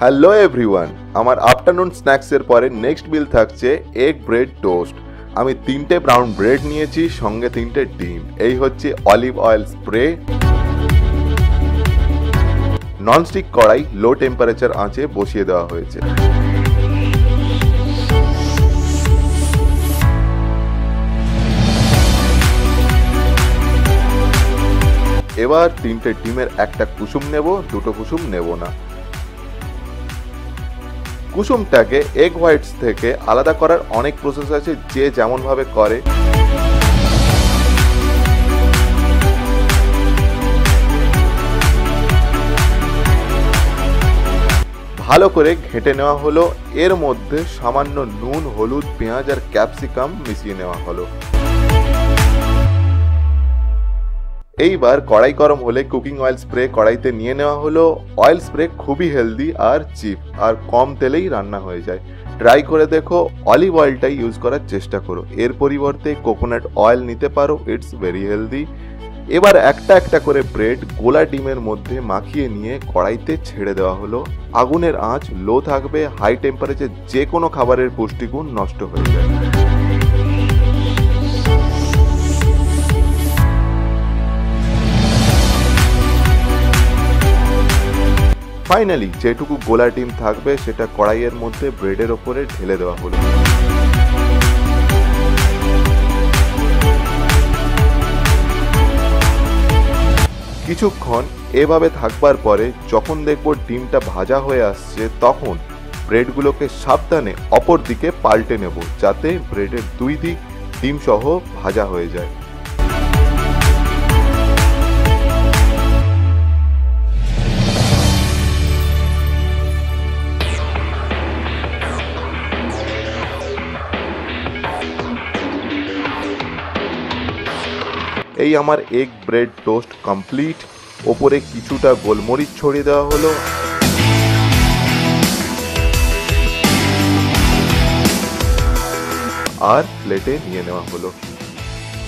Hello everyone আমার afternoon স্ন্যাক্সের পরে নেক্সট মিল থাকছে এগ ব্রেড টোস্ট আমি তিনটে ব্রাউন ব্রেড নিয়েছি, সঙ্গে তিনটে ডিম। এই হচ্ছে অলিভ অয়েল স্প্রে ননস্টিক কড়াই লো টেম্পারেচার আঁচে বসিয়ে দেওয়া হয়েছে। এবার তিনটে ডিমের একটা কুসুম নেব, দুটো কুসুম নেব না। কুসুমটাকে এগ হোয়াইটস থেকে আলাদা করার অনেক প্রসেস আছে, যে যেমনভাবে করে। ভালো করে ঘেটে নেওয়া হলো, এর মধ্যে সামান্য নুন, হলুদ, পেঁয়াজ আর ক্যাপসিকাম মিশিয়ে নেওয়া হলো। এইবার কড়াই গরম হলে কুকিং অয়েল স্প্রে কড়াইতে নিয়ে নেওয়া হলো। অয়েল স্প্রে খুবই হেলদি আর চিপ আর কম তেলেই রান্না হয়ে যায়। ট্রাই করে দেখো অলিভ অয়েলটাই ইউজ করার চেষ্টা করো। এর পরিবর্তে কোকোনাট অয়েল নিতে পারো ইটস ভেরি হেলদি এবার একটা একটা করে ব্রেড গোলা ডিমের মধ্যে মাখিয়ে নিয়ে কড়াইতে ছেড়ে দেওয়া হলো। আগুনের আঁচ লো থাকবে হাই টেম্পারেচার যে কোনো খাবারের পুষ্টিগুণ নষ্ট হয়ে যায় ফাইনালি যেটুকু গোলা ডিম থাকবে, সেটা কড়াইয়ের মধ্যে ব্রেডের ওপরে ঢেলে দেওয়া হলো। কিছুক্ষণ এভাবে থাকবার পরে যখন দেখব ডিমটা ভাজা হয়ে আসছে, তখন ব্রেডগুলোকে সাবধানে অপর দিকে পাল্টে নেব, যাতে ব্রেডের দুই দিক ডিম সহ ভাজা হয়ে যায়। এই আমার এগ ব্রেড টোস্ট কমপ্লিট ওপরে কিছুটা গোলমরিচ ছড়িয়ে দেওয়া হলো। আর প্লেটে নিয়ে নেওয়া হলো।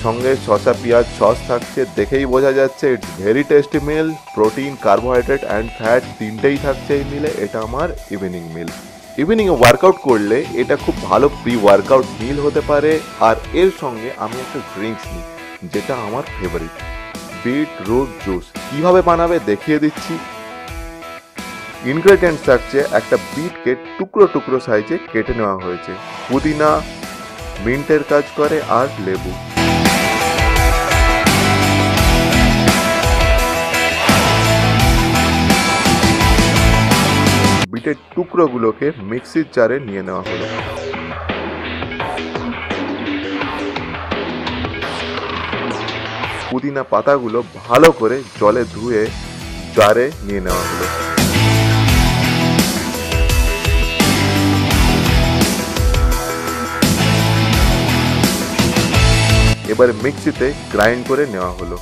সঙ্গে শসা, পেঁয়াজ, সস থাকছে দেখেই বোঝা যাচ্ছে it's very tasty meal protein carbohydrate and fat তিনটেই থাকছে এই মিলে এটা আমার ইভিনিং মিল ইভিনিংয়ে ওয়ার্কআউট করলে এটা খুব ভালো প্রি ওয়ার্কআউট মিল হতে পারে। আর এর সঙ্গে আমি একটা ড্রিঙ্কস নিই। যেটা আমার ফেভারিট বিট রুট জুস কীভাবে বানাবে দেখিয়ে দিচ্ছি। ইনগ্রেডিয়েন্টস থাকছে একটা বিটকে টুকরো টুকরো সাইজে কেটে নেওয়া হয়েছে। পুদিনা, মিন্টের কাজ করে আর লেবু। বিটের টুকরোগুলোকে মিক্সির জারে নিয়ে নেওয়া হলো। পুদিনা পাতাগুলো ভালো করে জলে ধুয়ে জারে নিয়ে নেওয়া হলো। এবার মিক্সিতে গ্রাইন্ড করে নেওয়া হলো।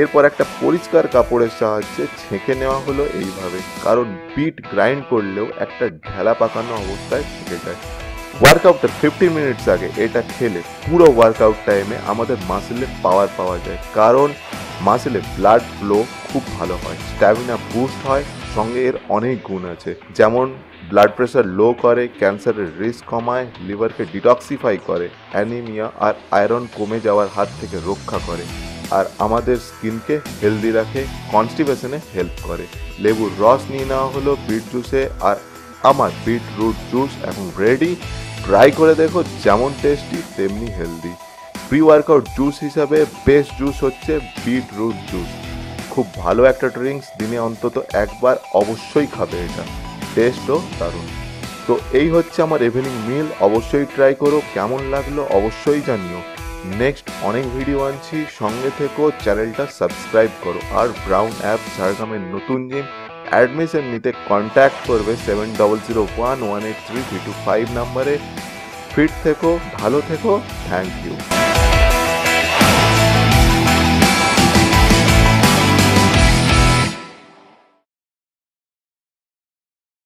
এরপর একটা পরিষ্কার কাপড়ের সাহায্যে ছেঁকে নেওয়া হলো এইভাবে। কারণ বিট গ্রাইন্ড করলেও একটা ঢেলা পাকানো অবস্থায় থেকে যায়। ওয়ার্কআউটের ফিফটি মিনিটস আগে এটা খেলে পুরো ওয়ার্কআউট টাইমে আমাদের মাসেলে পাওয়ার পাওয়া যায়। কারণ মাসেলে ব্লাড ফ্লো খুব ভালো হয় স্ট্যামিনা বুস্ট হয়, সঙ্গে এর অনেক গুণ আছে। যেমন ব্লাড প্রেশার লো করে ক্যান্সারের রিস্ক কমায় লিভারকে ডিটক্সিফাই করে অ্যানিমিয়া আর আয়রন কমে যাওয়ার হাত থেকে রক্ষা করে। আর আমাদের স্কিনকে হেলদি রাখে কনস্টিপেশনে হেল্প করে। লেবুর রস নিয়ে নেওয়া হলো বিট জুসে আর আমার বিট রুট জুস এখন রেডি ট্রাই করে দেখো যেমন টেস্টি তেমনি হেলদি প্রি ওয়ার্কআউট জুস হিসাবে বেস্ট জুস হচ্ছে বিট রুট জুস খুব ভালো একটা ড্রিঙ্কস দিনে অন্তত একবার অবশ্যই খাবে এটা। টেস্টও দারুণ। তো এই হচ্ছে আমার ইভিনিং মিল অবশ্যই ট্রাই করো। কেমন লাগল অবশ্যই জানিও। নেক্সট অনেক ভিডিও আনছি। সঙ্গে থেকেও চ্যানেলটা সাবস্ক্রাইব করো। আর ব্রাউন অ্যাপ ঝাড়গ্রামের নতুন জিম অ্যাডমিশন নিতে কন্ট্যাক্ট করবে seven double zero one one eight three three two five নাম্বারে ফিট থেকো, ভালো থেকো থ্যাংক ইউ